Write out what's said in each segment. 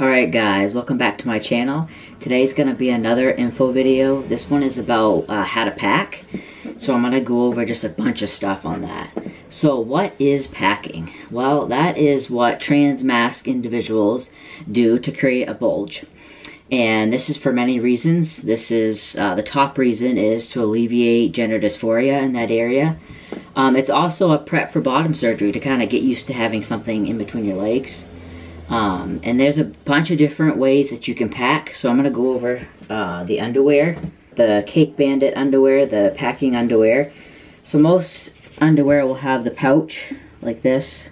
Alright guys, welcome back to my channel. Today's going to be another info video. This one is about uh, how to pack. So I'm going to go over just a bunch of stuff on that. So what is packing? Well, that is what trans masc individuals do to create a bulge. And this is for many reasons. This is, uh, the top reason is to alleviate gender dysphoria in that area. Um, it's also a prep for bottom surgery to kind of get used to having something in between your legs. Um, and there's a bunch of different ways that you can pack. So I'm going to go over uh, the underwear, the Cake Bandit underwear, the packing underwear. So most underwear will have the pouch like this,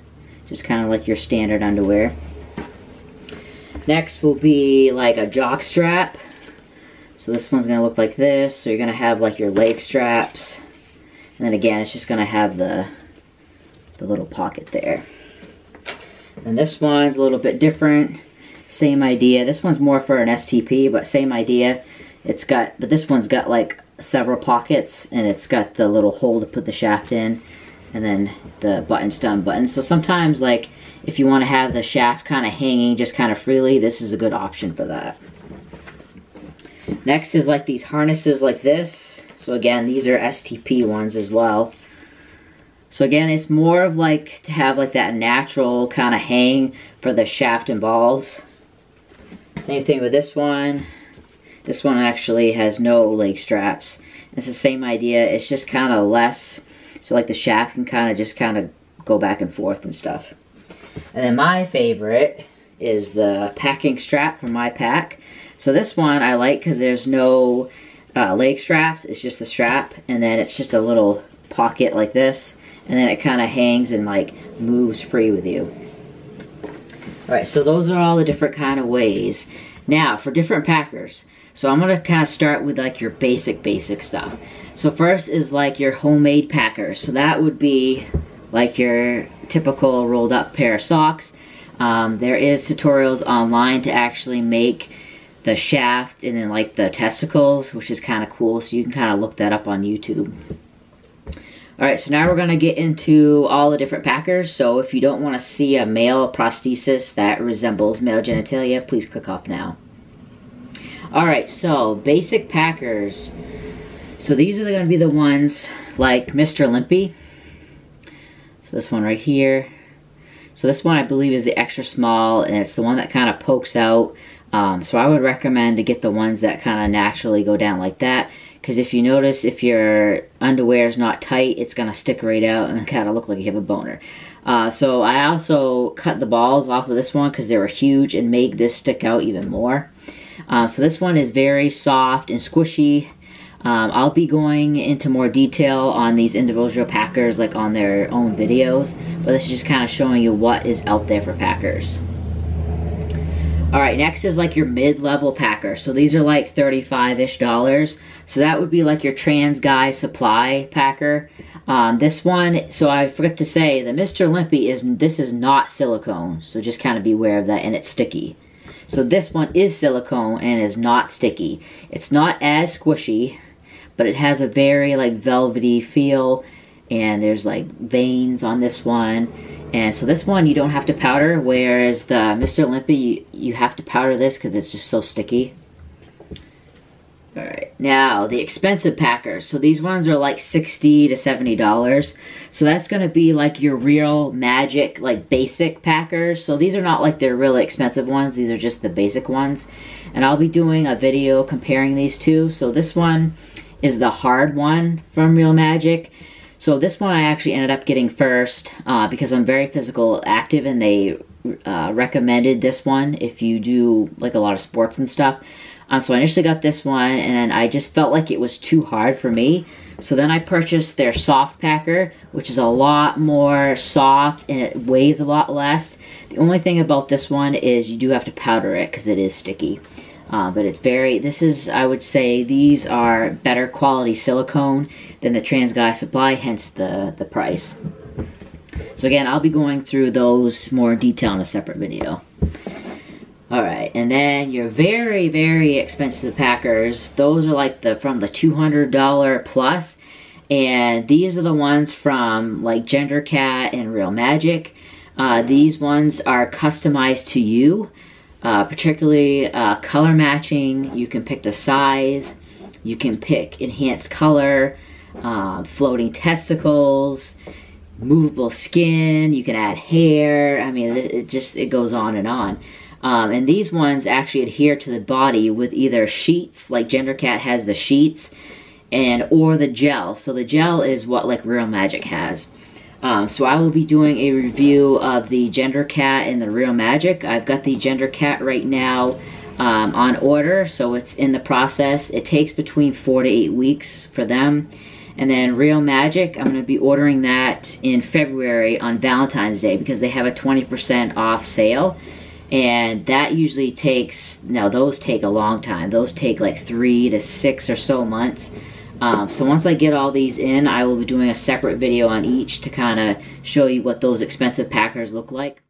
just kind of like your standard underwear. Next will be like a jock strap. So this one's going to look like this. So you're going to have like your leg straps. And then again, it's just going to have the, the little pocket there. And this one's a little bit different. Same idea. This one's more for an STP, but same idea. It's got, but this one's got like several pockets and it's got the little hole to put the shaft in and then the button stun button. So sometimes like if you want to have the shaft kind of hanging just kind of freely, this is a good option for that. Next is like these harnesses like this. So again, these are STP ones as well. So again, it's more of like to have like that natural kind of hang for the shaft and balls. Same thing with this one. This one actually has no leg straps. It's the same idea, it's just kind of less, so like the shaft can kind of just kind of go back and forth and stuff. And then my favorite is the packing strap from my pack. So this one I like because there's no uh, leg straps, it's just the strap, and then it's just a little pocket like this and then it kind of hangs and like moves free with you. All right, so those are all the different kind of ways. Now, for different packers, so I'm gonna kind of start with like your basic, basic stuff. So first is like your homemade packers. So that would be like your typical rolled up pair of socks. Um, there is tutorials online to actually make the shaft and then like the testicles, which is kind of cool. So you can kind of look that up on YouTube. Alright, so now we're going to get into all the different packers. So if you don't want to see a male prosthesis that resembles male genitalia, please click off now. Alright, so basic packers. So these are going to be the ones like Mr. Limpy. So this one right here. So this one I believe is the extra small and it's the one that kind of pokes out. Um, so I would recommend to get the ones that kind of naturally go down like that because if you notice if your underwear is not tight it's gonna stick right out and kind of look like you have a boner. Uh, so I also cut the balls off of this one because they were huge and made this stick out even more. Uh, so this one is very soft and squishy. Um, I'll be going into more detail on these individual packers like on their own videos but this is just kind of showing you what is out there for packers all right, next is like your mid-level packer. So these are like 35-ish dollars. So that would be like your trans guy supply packer. Um, this one, so I forgot to say, the Mr. Limpy is, this is not silicone. So just kind of be aware of that, and it's sticky. So this one is silicone and is not sticky. It's not as squishy, but it has a very like velvety feel and there's like veins on this one and so this one you don't have to powder, whereas the Mr. Limpy, you, you have to powder this because it's just so sticky. Alright, now the expensive packers. So these ones are like 60 to $70. So that's going to be like your Reel Magik, like basic packers. So these are not like the really expensive ones. These are just the basic ones. And I'll be doing a video comparing these two. So this one is the hard one from Reel Magik. So this one I actually ended up getting first uh, because I'm very physical active and they uh, recommended this one if you do like a lot of sports and stuff. Um, so I initially got this one and I just felt like it was too hard for me. So then I purchased their soft packer, which is a lot more soft and it weighs a lot less. The only thing about this one is you do have to powder it because it is sticky. Uh, but it's very, this is, I would say, these are better quality silicone than the TransGuy Supply, hence the, the price. So again, I'll be going through those more in detail in a separate video. Alright, and then your very, very expensive Packers, those are like the from the $200 plus, and these are the ones from like Gender Cat and Reel Magik. Uh, these ones are customized to you. Uh, particularly uh, color matching. You can pick the size. You can pick enhanced color, uh, floating testicles, movable skin. You can add hair. I mean, it, it just it goes on and on. Um, and these ones actually adhere to the body with either sheets, like GenderCat has the sheets, and or the gel. So the gel is what like Reel Magik has. Um, so I will be doing a review of the Gender Cat and the Reel Magik. I've got the Gender Cat right now um, on order, so it's in the process. It takes between four to eight weeks for them. And then Reel Magik, I'm going to be ordering that in February on Valentine's Day because they have a 20% off sale. And that usually takes, now those take a long time. Those take like three to six or so months. Um, so once I get all these in, I will be doing a separate video on each to kind of show you what those expensive packers look like.